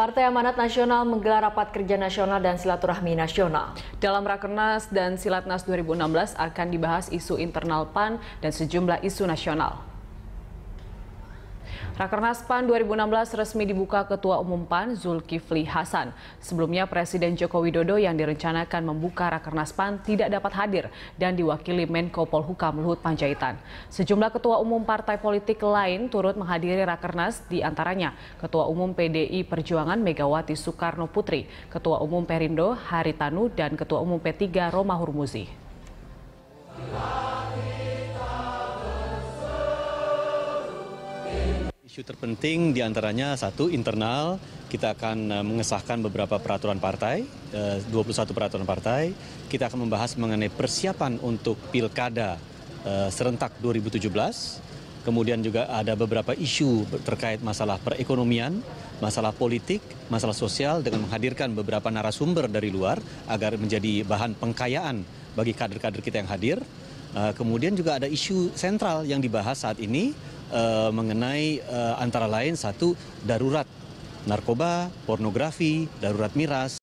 Partai Amanat Nasional menggelar rapat kerja nasional dan silaturahmi nasional. Dalam Rakernas dan Silatnas 2016 akan dibahas isu internal PAN dan sejumlah isu nasional. Rakernas PAN 2016 resmi dibuka Ketua Umum PAN Zulkifli Hasan. Sebelumnya Presiden Joko Widodo yang direncanakan membuka Rakernas PAN tidak dapat hadir dan diwakili Menko Polhukam Luhut Panjaitan. Sejumlah ketua umum partai politik lain turut menghadiri Rakernas di antaranya Ketua Umum PDI Perjuangan Megawati Soekarno Putri, Ketua Umum Perindo Haritanu dan Ketua Umum P3 Roma Hurmuzi. Isu terpenting di antaranya satu internal, kita akan mengesahkan beberapa peraturan partai, 21 peraturan partai. Kita akan membahas mengenai persiapan untuk pilkada serentak 2017. Kemudian juga ada beberapa isu terkait masalah perekonomian, masalah politik, masalah sosial dengan menghadirkan beberapa narasumber dari luar agar menjadi bahan pengkayaan bagi kader-kader kita yang hadir. Kemudian juga ada isu sentral yang dibahas saat ini uh, mengenai uh, antara lain satu darurat narkoba, pornografi, darurat miras.